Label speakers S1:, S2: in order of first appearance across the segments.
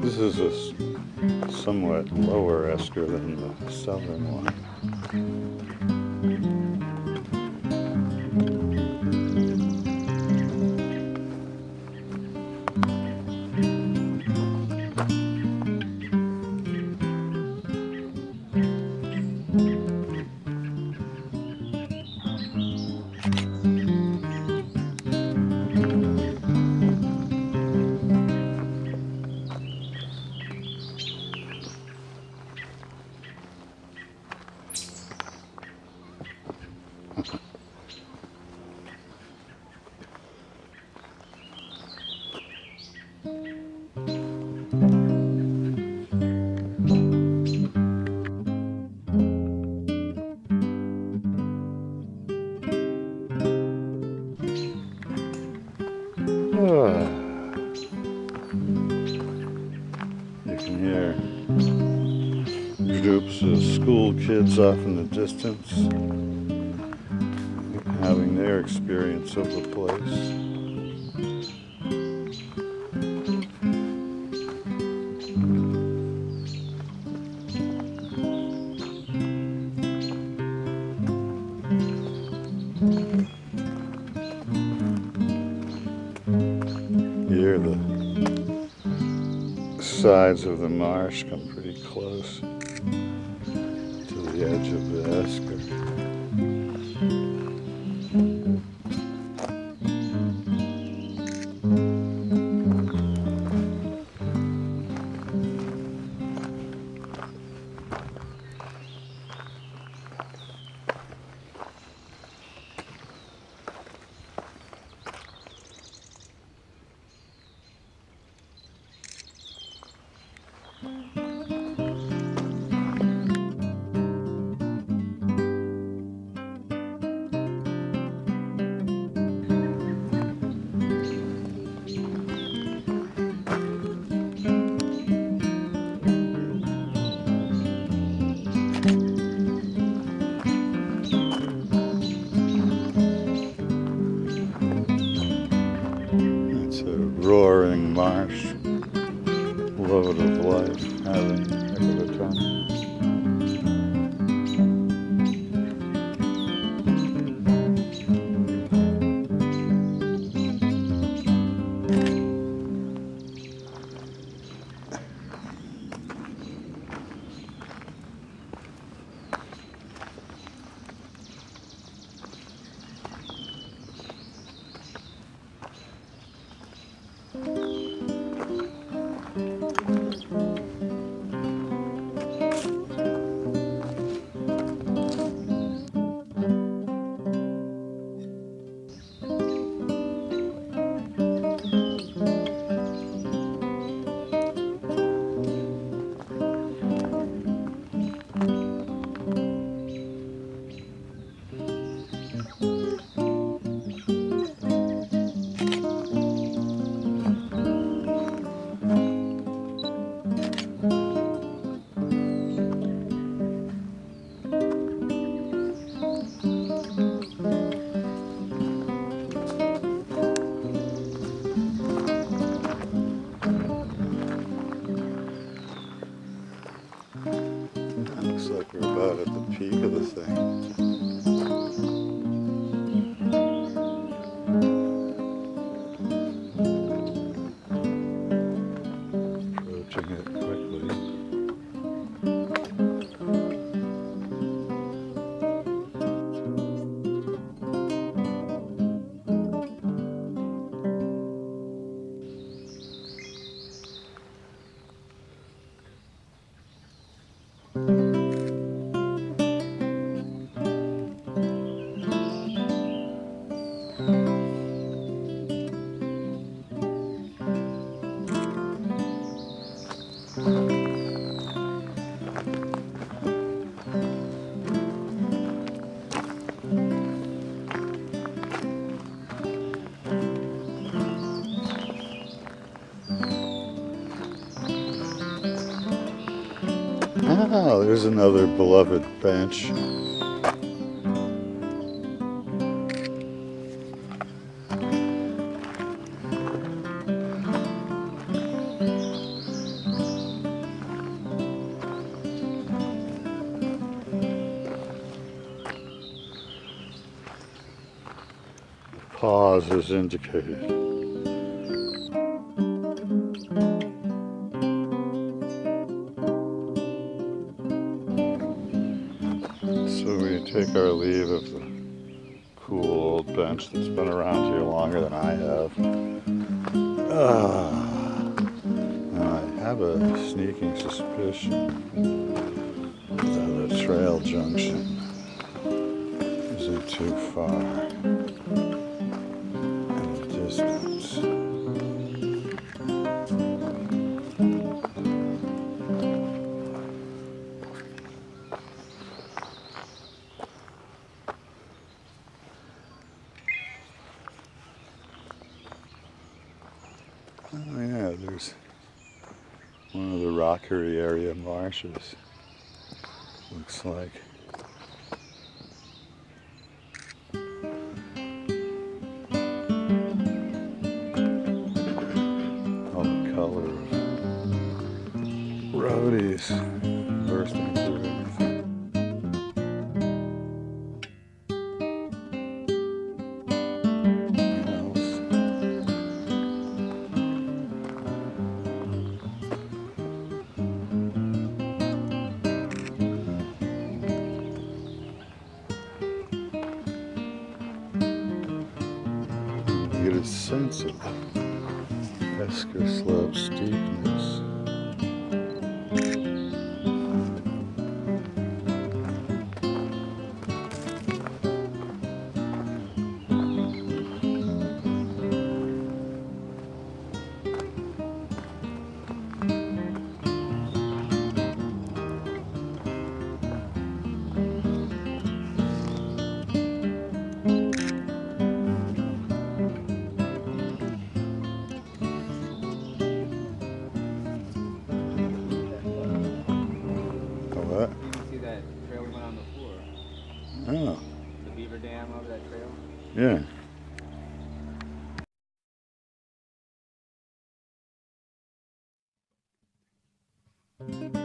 S1: This is a somewhat lower esker than the southern one. You can hear groups of school kids off in the distance having their experience of the place. Sides of the marsh come pretty close to the edge of the esker. It's about at the peak of the thing. Oh, there's another beloved bench. Pause is indicated. Take our leave of the cool old bench that's been around here longer than I have. And I have a sneaking suspicion that the trail junction isn't too far one of the rockery area marshes. Looks like. Of Esker slope steepness. Yeah. Ah,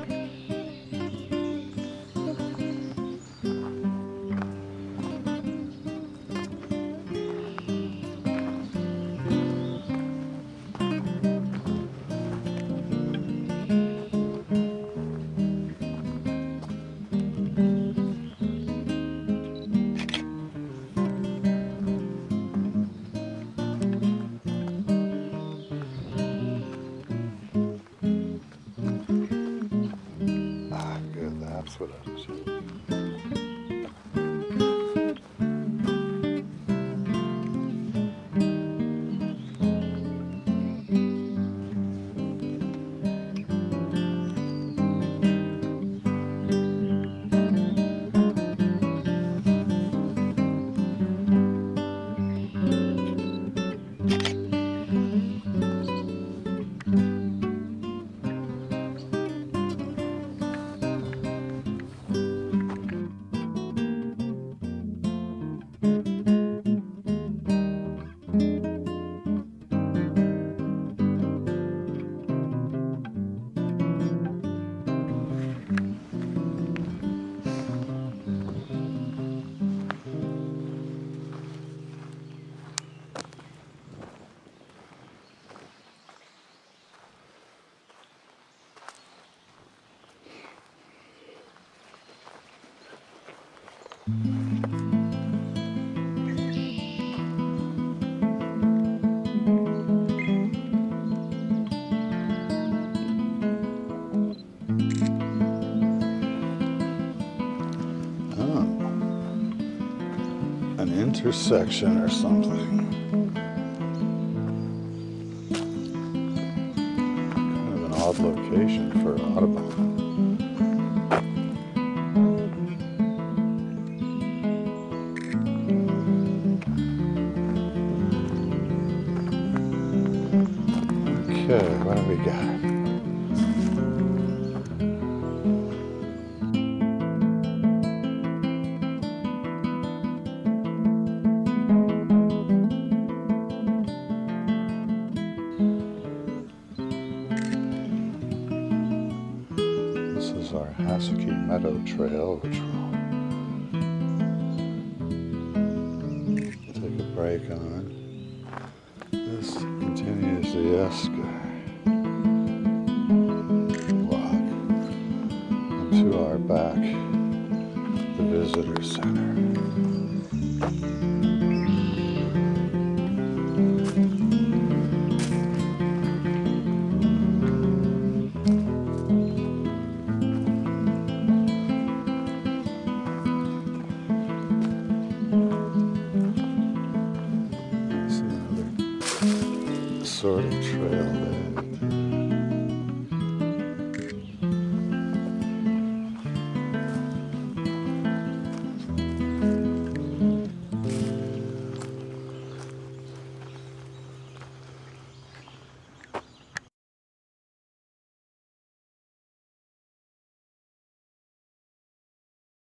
S1: An intersection or something. Kind of an odd location for Audubon. Okay, what do we got? our Hasaki Meadow Trail, which we'll take a break on. This continues the esker.